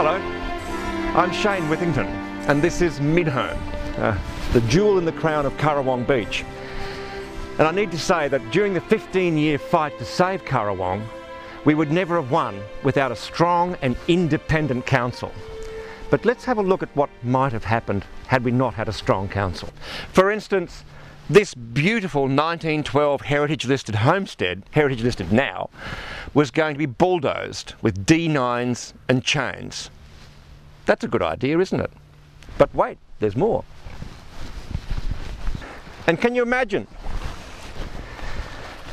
Hello, I'm Shane Withington and this is Midholme, uh, the jewel in the crown of Currawong Beach. And I need to say that during the 15 year fight to save Currawong, we would never have won without a strong and independent council. But let's have a look at what might have happened had we not had a strong council. For instance, this beautiful 1912 heritage listed homestead, heritage listed now, was going to be bulldozed with D9s and chains. That's a good idea, isn't it? But wait, there's more. And can you imagine?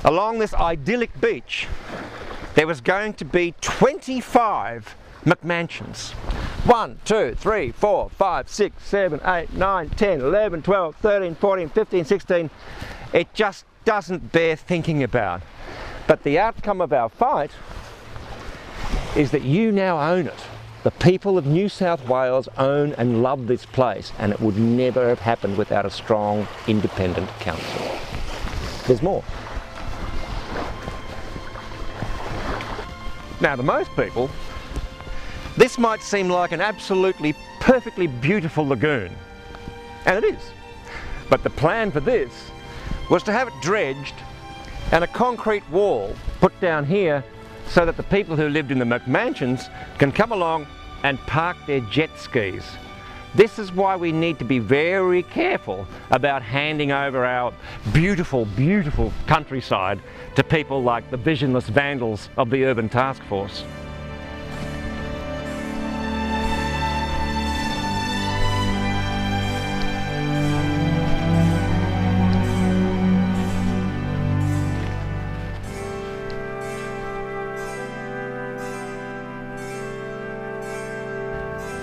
Along this idyllic beach, there was going to be 25 McMansions. 1, 2, 3, 4, 5, 6, 7, 8, 9, 10, 11, 12, 13, 14, 15, 16. It just doesn't bear thinking about. But the outcome of our fight is that you now own it. The people of New South Wales own and love this place and it would never have happened without a strong independent council. There's more. Now to most people, this might seem like an absolutely perfectly beautiful lagoon, and it is. But the plan for this was to have it dredged and a concrete wall put down here so that the people who lived in the McMansions can come along and park their jet skis. This is why we need to be very careful about handing over our beautiful, beautiful countryside to people like the visionless vandals of the Urban Task Force.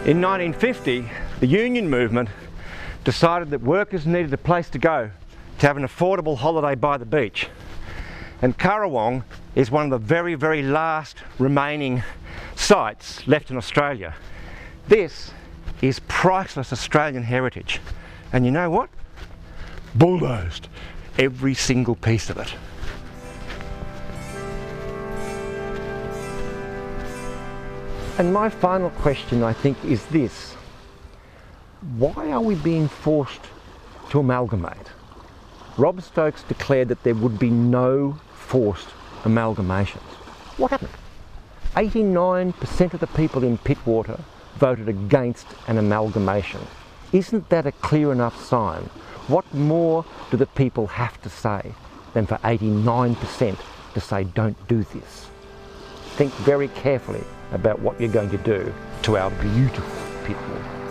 In 1950, the union movement decided that workers needed a place to go to have an affordable holiday by the beach. And Currawong is one of the very, very last remaining sites left in Australia. This is priceless Australian heritage. And you know what? Bulldozed every single piece of it. And my final question, I think, is this. Why are we being forced to amalgamate? Rob Stokes declared that there would be no forced amalgamations. What happened? 89% of the people in Pittwater voted against an amalgamation. Isn't that a clear enough sign? What more do the people have to say than for 89% to say don't do this? Think very carefully about what you're going to do to our beautiful Pittwater.